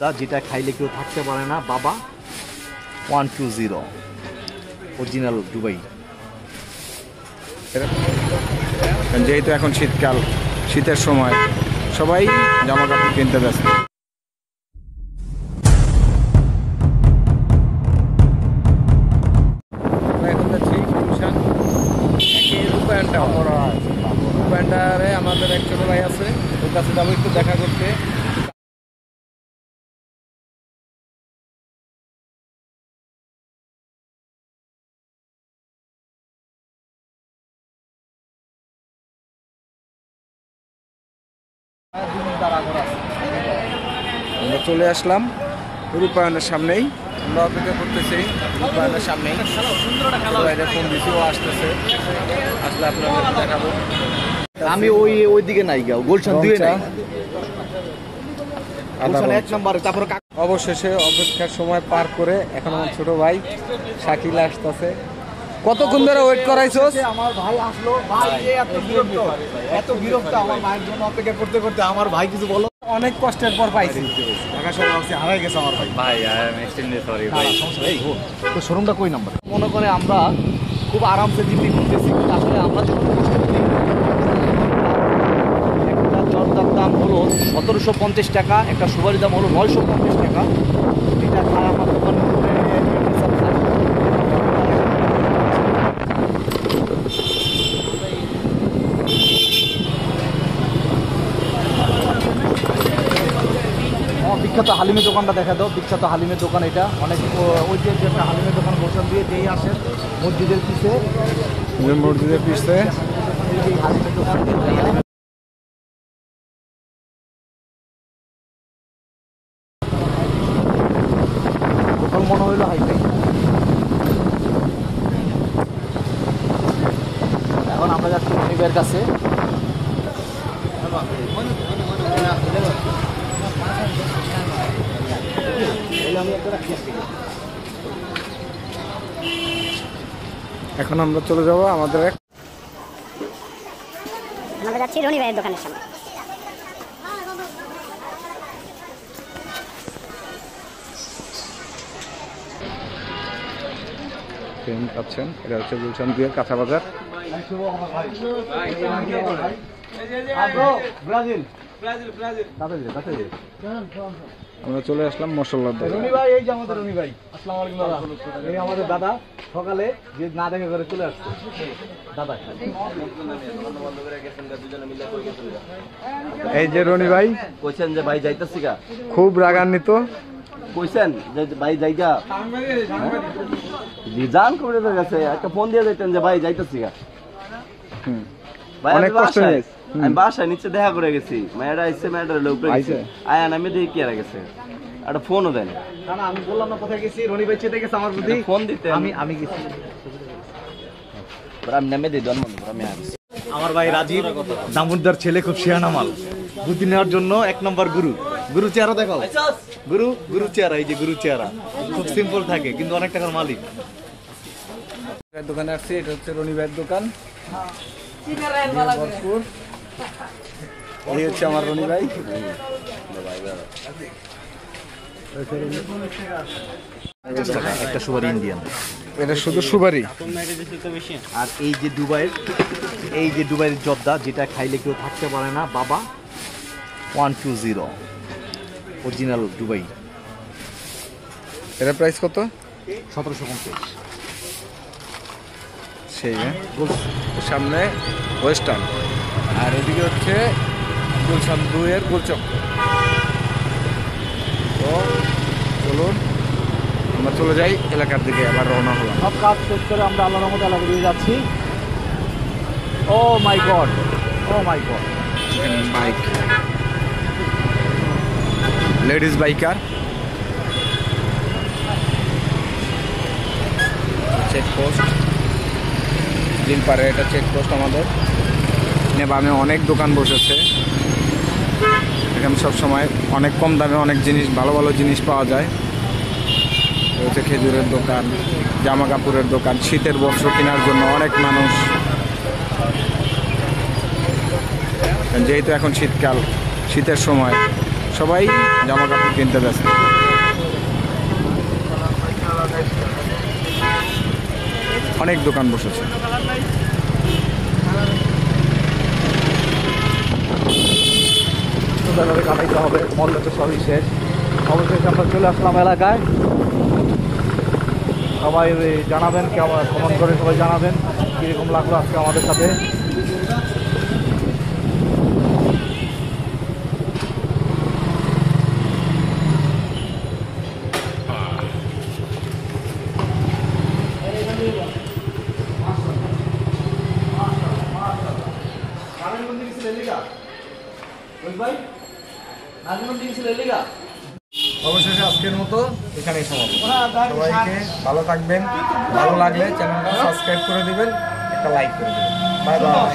তা যেটা খাইলে কেউ থাকতে পারে না বাবা। One two zero original Dubai যেহেতু এখন শীতকাল শীতের সময় সবাই জামা কাপড় কিনতে ব্যস্ত। আমাদের এক ছোট ভাই আছে ওর কাছে যাব একটু দেখা করতে। আমরা চলে আসলাম রূপায়ণের সামনেই। আমরা অপেক্ষা করতেছি রূপায়ণের সামনেই। ভাইরা ফোন আসতেছে। আসলে আপনাদের দেখাবো। আমি ওই ওই দিকে নাই গাও গোলশান দুয়ে নাই। ঘণ্টা। এক নম্বরে তারপরে অবশেষে অপেক্ষার সময় পার করে এখন আমার ছোট ভাই শাকিল আসতেছে। কতক্ষণ ধরে ওয়েট করাইছোস? আমার ভাই আসলো। ভাই এত বিরক্ত। এত বিরক্ত আমার মায়ের জন্য অপেক্ষা করতে করতে আমার ভাই কিছু বলো। অনেক কষ্টের পর পাইছি। ঢাকা শহর আসছে হারাই গেছে আমার ভাই। ভাই আই এম এক্সট্রিমলি সরি ভাই তো শোরুমটা কই নাম্বার মনে করে আমরা খুব আরামসে জিপি করতেছি আসলে আমরা যখন কষ্ট একটা জর্দার দাম হলো সতেরোশো পঞ্চাশ টাকা একটা সুপারির দাম হলো নয়শো পঞ্চাশ টাকা। এটা খায় আমার দোকান বিখ্যাত হালিমের দোকানটা দেখা দাও বিখ্যাত হালিমের দোকান এটা। অনেক ও- ঐতিহ্য একটা হালিমের দোকান বসান দিয়ে যেই আসেন মসজিদের পিছে। মসজিদের যে হালিমের দোকান প্রথম মনে হইল হাইফাই এখন আমরা যাচ্ছি মনিবের কাছে। এখন আমরা চলে যাব আমাদের এক আমরা যাচ্ছি রনি ভাইয়ের দোকানের সামনে। ট্রেন পাচ্ছেন এটা হচ্ছে গুলশান দুয়ের কাঁচা বাজার। ব্রাজিল আমরা চলে আসলাম মশলার দোকান রনি ভাই এই যে আমাদের রনি ভাই আসসালামু আলাইকুম দাদা। এই আমাদের দাদা সকালে যে না দেখা করে চলে আসছে। দাদা। এই যে রনি ভাই কইছেন যে ভাই যাইতাছি গা। খুব রাগান্বিত। কইছেন যে ভাই যাইগা। জান করে গেছে। একটা ফোন দিয়ে যাইতেন যে ভাই যাইতাছি গা। অনেক আমি কষ্ট হয়েছে। আমি বাসায় নিচে দেখা করে গেছি। মেয়েটা আইসে মেয়েটার লোক আইছে? আয়ান আমি দেখি কি আর গেছে। একটা ফোনও দেন না। না আমি বললাম না কোথায় গেছি। রনি ভাই চেতে গেছে আমার প্রতি। ফোন দিতে আমি আমি গেছি। আমি নেমে দিই দন বন্ধু আমি আমার ভাই রাজীব দামুদ্দার ছেলে খুব শিয়ানা মাল বুদ্ধি নেওয়ার জন্য এক নম্বর গুরু। গুরু চেহারা দেখাও। গুরু গুরু চেহারা এই যে গুরু চেহারা। খুব সিম্পল থাকে কিন্তু অনেক টাকার মালিক। দোকানে আসছি এটা হচ্ছে রনি ভাইয়ের দোকান। এই হচ্ছে আমার রনি ভাই। একটা সুপার ইন্ডিয়ান। এটা শুধু সুপারি। আর এই যে দুবাইয়ের এই যে দুবাইয়ের জর্দা যেটা খাইলে কেউ থাকতে পারে না বাবা one two zero original Dubai. এটা প্রাইস কত? সতেরোশো পঞ্চাশ। সেই হ্যাঁ? সামনে ওয়েস্টার্ন। আর এদিকে হচ্ছে গুলশান দুয়ের গোলচক তো চলুন আমরা চলে যাই এলাকার দিকে আবার রওনা হলাম। সব কাজ শেষ করে আমরা আল্লাহ রহমত এলাকা দিয়ে যাচ্ছি। ও my god oh my god. Bike. Ladies biker. Checkpost দিনপাড়ে এটা চেকপোস্ট আমাদের। এখানে বামে অনেক দোকান বসেছে। এখানে সবসময় অনেক কম দামে অনেক জিনিস, ভালো ভালো জিনিস পাওয়া যায়। হচ্ছে খেজুরের দোকান, জামা কাপড়ের দোকান, শীতের বস্ত্র কেনার জন্য অনেক মানুষ। যেহেতু এখন শীতকাল, শীতের সময়, সবাই জামা কাপড় কিনতে ব্যস্ত। অনেক দোকান বসেছে। কাটাইতে হবে মল্ল তো সবই আমরা চলে আসলাম এলাকায়। সবাই জানাবেন, কেমন করে সবাই জানাবেন, কীরকম লাগল আজকে আমাদের সাথে। অবশেষে আজকের মতো এখানেই সমাপ্ত। সবাইকে ভালো থাকবেন ভালো লাগলে চ্যানেলটা সাবস্ক্রাইব করে দিবেন একটা লাইক করে দিবেন। Bye bye.